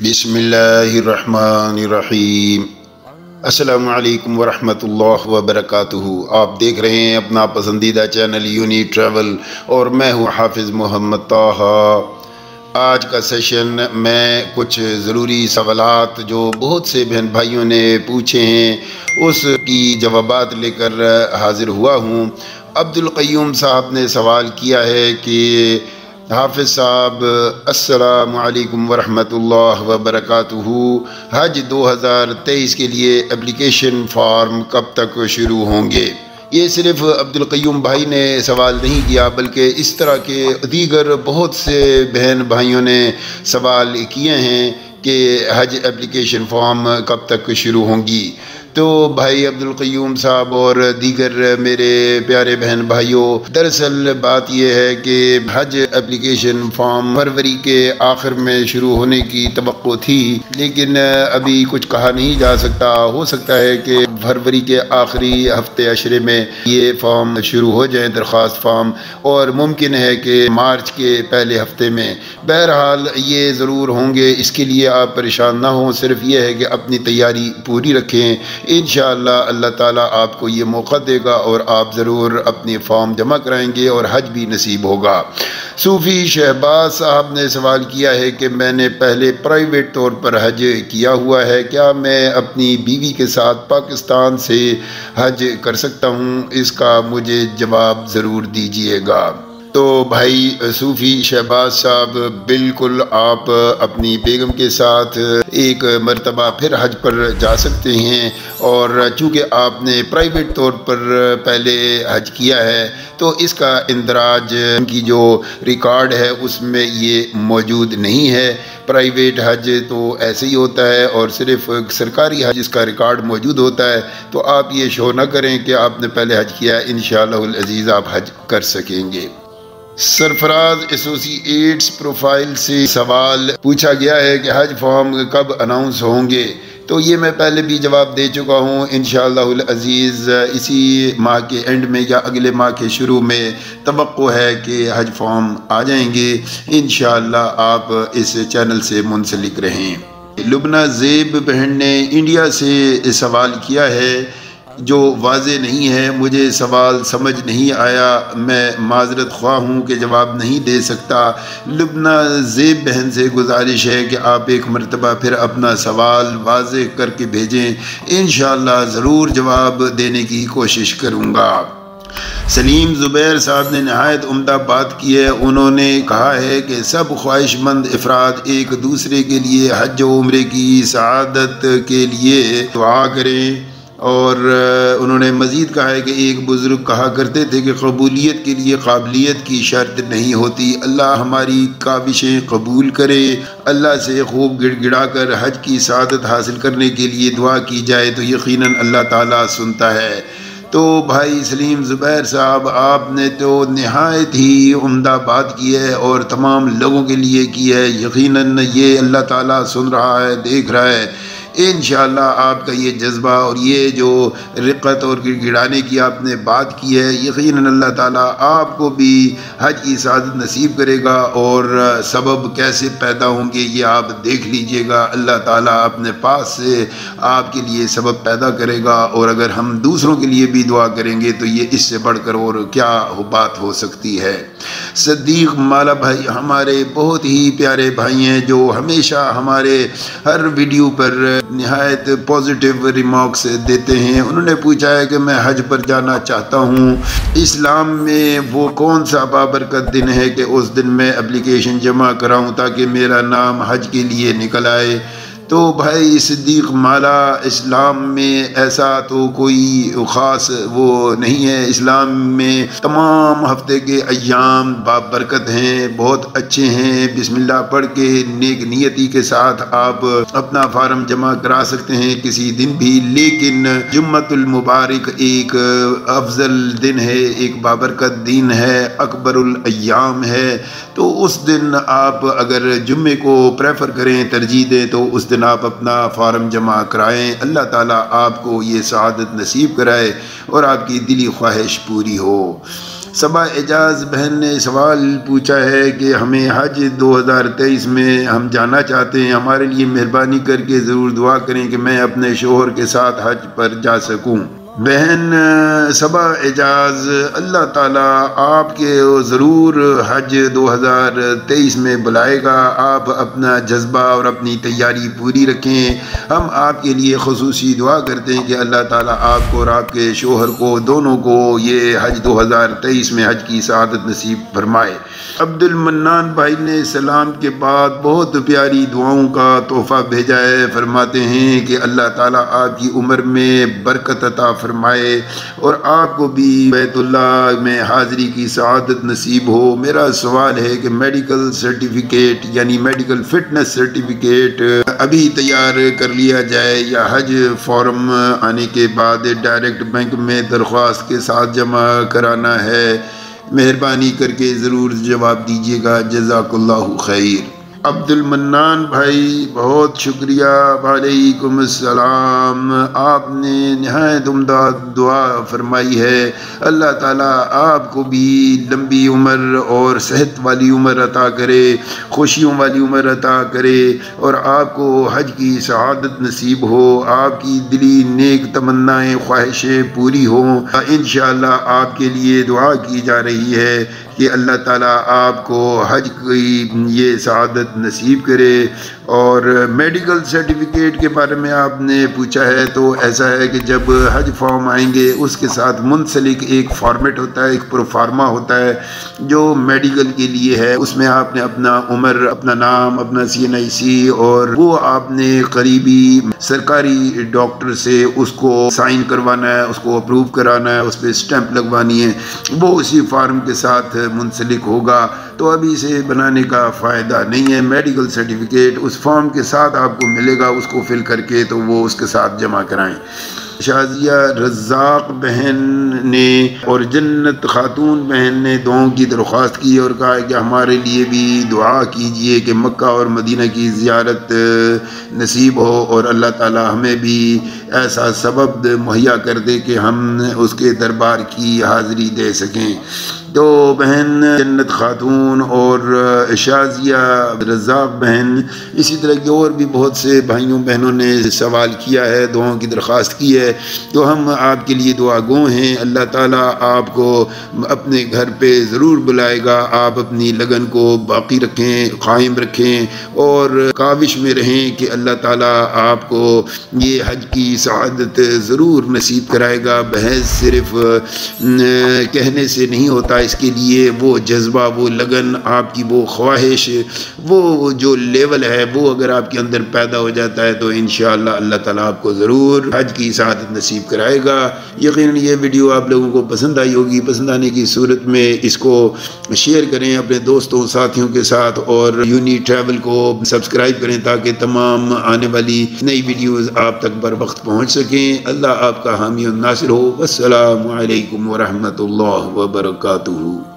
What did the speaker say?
بسم اللہ الرحمن الرحیم السلام علیکم ورحمۃ اللہ وبرکاتہ آپ دیکھ رہے ہیں اپنا پسندیدہ چینل یونی ٹریول اور میں ہوں حافظ محمد طاہا. آج کا سیشن میں کچھ ضروری سوالات جو بہت سے بہن بھائیوں نے پوچھے ہیں، اس کی جوابات لے کر حاضر ہوا ہوں۔ عبد القیوم صاحب نے سوال کیا ہے کہ حافظ صاحب، السلام علیکم ورحمۃ اللہ وبرکاتہ۔ حج دو ہزار تیئیس کے لیے اپلیکیشن فارم کب تک شروع ہوں گے؟ یہ صرف عبد القیوم بھائی نے سوال نہیں کیا، بلکہ اس طرح کے دیگر بہت سے بہن بھائیوں نے سوال کیے ہیں کہ حج اپلیکیشن فارم کب تک شروع ہوں گی۔ تو بھائی عبد القیوم صاحب اور دیگر میرے پیارے بہن بھائیوں دراصل بات یہ ہے کہ حج اپلیکیشن فارم فروری کے آخر میں شروع ہونے کی توقع تھی، لیکن ابھی کچھ کہا نہیں جا سکتا۔ ہو سکتا ہے کہ فروری کے آخری ہفتے عشرے میں یہ فارم شروع ہو جائیں درخواست فارم۔ اور ممکن ہے کہ مارچ کے پہلے ہفتے میں۔ بہرحال یہ ضرور ہوں گے۔ اس کے لیے آپ پریشان نہ ہوں، صرف یہ ہے کہ اپنی تیاری پوری رکھیں۔ انشاءاللہ اللہ تعالیٰ آپ کو یہ موقع دے گا اور آپ ضرور اپنی فارم جمع کرائیں گے اور حج بھی نصیب ہوگا۔ صوفی شہباز صاحب نے سوال کیا ہے کہ میں نے پہلے پرائیویٹ طور پر حج کیا ہوا ہے، کیا میں اپنی بیوی کے ساتھ پاکستان سے حج کر سکتا ہوں؟ اس کا مجھے جواب ضرور دیجیے گا۔ تو بھائی صوفی شہباز صاحب بالکل آپ اپنی بیگم کے ساتھ ایک مرتبہ پھر حج پر جا سکتے ہیں اور چونکہ آپ نے پرائیویٹ طور پر پہلے حج کیا ہے تو اس کا اندراج کی جو ریکارڈ ہے اس میں یہ موجود نہیں ہے۔ پرائیویٹ حج تو ایسے ہی ہوتا ہے اور صرف سرکاری حج اس کا ریکارڈ موجود ہوتا ہے۔ تو آپ یہ شو نہ کریں کہ آپ نے پہلے حج کیا ہے۔ انشاءاللہ العزیز آپ حج کر سکیں گے۔ سرفراز ایسوسی ایٹس پروفائل سے سوال پوچھا گیا ہے کہ حج فارم کب اناؤنس ہوں گے؟ تو یہ میں پہلے بھی جواب دے چکا ہوں، انشاءاللہ العزیز، اسی ماہ کے اینڈ میں یا اگلے ماہ کے شروع میں توقع ہے کہ حج فارم آ جائیں گے۔ انشاءاللہ آپ اس چینل سے منسلک رہیں۔ لبنہ زیب بہن نے انڈیا سے سوال کیا ہے جو واضح نہیں ہے، مجھے سوال سمجھ نہیں آیا۔ میں معذرت خواہ ہوں کہ جواب نہیں دے سکتا۔ لبنہ زیب بہن سے گزارش ہے کہ آپ ایک مرتبہ پھر اپنا سوال واضح کر کے بھیجیں۔ انشاءاللہ ضرور جواب دینے کی کوشش کروں گا۔ سلیم زبیر صاحب نے نہایت عمدہ بات کی ہے۔ انہوں نے کہا ہے کہ سب خواہش مند افراد ایک دوسرے کے لیے حج و عمرے کی سعادت کے لیے دعا کریں۔ اور انہوں نے مزید کہا ہے کہ ایک بزرگ کہا کرتے تھے کہ قبولیت کے لیے قابلیت کی شرط نہیں ہوتی۔ اللہ ہماری کابشیں قبول کرے۔ اللہ سے خوب گڑ گڑا کر حج کی سعادت حاصل کرنے کے لیے دعا کی جائے تو یقیناً اللہ تعالیٰ سنتا ہے۔ تو بھائی سلیم زبیر صاحب، آپ نے تو نہایت ہی عمدہ بات کی ہے اور تمام لوگوں کے لیے کی ہے۔ یقیناً یہ اللہ تعالیٰ سن رہا ہے، دیکھ رہا ہے۔ انشاءاللہ آپ کا یہ جذبہ اور یہ جو رقت اور گڑانے کی آپ نے بات کی ہے، یقیناً اللہ تعالیٰ آپ کو بھی حج کی سعادت نصیب کرے گا اور سبب کیسے پیدا ہوں گے یہ آپ دیکھ لیجیے گا۔ اللہ تعالیٰ اپنے پاس سے آپ کے لیے سبب پیدا کرے گا اور اگر ہم دوسروں کے لیے بھی دعا کریں گے تو یہ اس سے بڑھ کر اور کیا بات ہو سکتی ہے۔ صدیق مالا بھائی ہمارے بہت ہی پیارے بھائی ہیں جو ہمیشہ ہمارے ہر ویڈیو پر نہایت پازیٹیو ریمارکس دیتے ہیں۔ انہوں نے پوچھا ہے کہ میں حج پر جانا چاہتا ہوں۔ اسلام میں وہ کون سا بابرکت دن ہے کہ اس دن میں اپلیکیشن جمع کراؤں تاکہ میرا نام حج کے لیے نکل آئے؟ تو بھائی صدیق مالا اسلام میں ایسا تو کوئی خاص وہ نہیں ہے۔ اسلام میں تمام ہفتے کے ایام باب برکت ہیں، بہت اچھے ہیں۔ بسم اللہ پڑھ کے نیک نیتی کے ساتھ آپ اپنا فارم جمع کرا سکتے ہیں کسی دن بھی۔ لیکن جمعت المبارک ایک افضل دن ہے، ایک بابرکت دن ہے، اکبر الایام ہے۔ تو اس دن آپ اگر جمعے کو پریفر کریں ترجیح دیں تو اس دن آپ اپنا فارم جمع کرائیں۔ اللہ تعالیٰ آپ کو یہ سعادت نصیب کرائے اور آپ کی دلی خواہش پوری ہو۔ صبا اعجاز بہن نے سوال پوچھا ہے کہ ہمیں حج دو ہزار تیئیس میں ہم جانا چاہتے ہیں۔ ہمارے لیے مہربانی کر کے ضرور دعا کریں کہ میں اپنے شوہر کے ساتھ حج پر جا سکوں۔ بہن صبا اعجاز، اللہ تعالیٰ آپ کے ضرور حج دو ہزار تیئیس میں بلائے گا۔ آپ اپنا جذبہ اور اپنی تیاری پوری رکھیں۔ ہم آپ کے لیے خصوصی دعا کرتے ہیں کہ اللہ تعالیٰ آپ کو اور آپ کے شوہر کو، دونوں کو یہ حج دو ہزار تیئیس میں حج کی سعادت نصیب فرمائے۔ عبد المنان بھائی نے سلام کے بعد بہت پیاری دعاؤں کا تحفہ بھیجا ہے۔ فرماتے ہیں کہ اللہ تعالیٰ آپ کی عمر میں برکت عطا فرمائے، اور آپ کو بھی بیت اللہ میں حاضری کی سعادت نصیب ہو۔ میرا سوال ہے کہ میڈیکل سرٹیفکیٹ یعنی میڈیکل فٹنس سرٹیفکیٹ ابھی تیار کر لیا جائے یا حج فارم آنے کے بعد ڈائریکٹ بینک میں درخواست کے ساتھ جمع کرانا ہے؟ مہربانی کر کے ضرور جواب دیجیے گا۔ جزاک اللہ خیر۔ عبد المنان بھائی، بہت شکریہ، وعلیکم السلام۔ آپ نے نہایت عمدہ دعا فرمائی ہے۔ اللہ تعالیٰ آپ کو بھی لمبی عمر اور صحت والی عمر عطا کرے، خوشیوں والی عمر عطا کرے اور آپ کو حج کی سعادت نصیب ہو، آپ کی دلی نیک تمنائیں، خواہشیں پوری ہوں۔ انشاءاللہ آپ کے لیے دعا کی جا رہی ہے۔ کہ اللہ تعالیٰ آپ کو حج کی یہ سعادت نصیب کرے اور میڈیکل سرٹیفکیٹ کے بارے میں آپ نے پوچھا ہے تو ایسا ہے کہ جب حج فارم آئیں گے، اس کے ساتھ منسلک ایک فارمیٹ ہوتا ہے، ایک پروفارما ہوتا ہے جو میڈیکل کے لیے ہے۔ اس میں آپ نے اپنا عمر، اپنا نام، اپنا سی این آئی سی اور وہ آپ نے قریبی سرکاری ڈاکٹر سے اس کو سائن کروانا ہے، اس کو اپروو کرانا ہے، اس پہ اسٹیمپ لگوانی ہے۔ وہ اسی فارم کے ساتھ منسلک ہوگا۔ تو ابھی اسے بنانے کا فائدہ نہیں ہے۔ میڈیکل سرٹیفکیٹ اس فارم کے ساتھ آپ کو ملے گا، اس کو فل کر کے تو وہ اس کے ساتھ جمع کرائیں۔ شازیہ رزاق بہن نے اور جنت خاتون بہن نے دعاؤں کی درخواست کی اور کہا کہ ہمارے لیے بھی دعا کیجیے کہ مکہ اور مدینہ کی زیارت نصیب ہو اور اللہ تعالی ہمیں بھی ایسا سبب مہیا کر دے کہ ہم اس کے دربار کی حاضری دے سکیں۔ تو بہن، جنت خاتون اور شازیہ رزاق بہن۔ اسی طرح کے اور بھی بہت سے بھائیوں بہنوں نے سوال کیا ہے، دعاؤں کی درخواست کی ہے۔ تو ہم آپ کے لیے دعا گو ہیں۔ اللہ تعالیٰ آپ کو اپنے گھر پہ ضرور بلائے گا۔ آپ اپنی لگن کو باقی رکھیں، قائم رکھیں اور کاوش میں رہیں کہ اللہ تعالیٰ آپ کو یہ حج کی سعادت ضرور نصیب کرائے گا۔ بحث صرف کہنے سے نہیں ہوتا اس کے لیے وہ جذبہ، وہ لگن، آپ کی وہ خواہش، وہ جو لیول ہے، وہ اگر آپ کے اندر پیدا ہو جاتا ہے تو انشاءاللہ اللہ تعالیٰ آپ کو ضرور حج کی سعادت نصیب کرائے گا۔ یقیناً یہ ویڈیو آپ لوگوں کو پسند آئی ہوگی۔ پسند آنے کی صورت میں اس کو شیئر کریں اپنے دوستوں، ساتھیوں کے ساتھ اور یونی ٹریول کو سبسکرائب کریں تاکہ تمام آنے والی نئی ویڈیوز آپ تک بر وقت پہنچ سکیں۔ اللہ آپ کا حامی الناصر ہو۔ السلام علیکم ورحمۃ اللہ وبرکاتہ۔ maluco.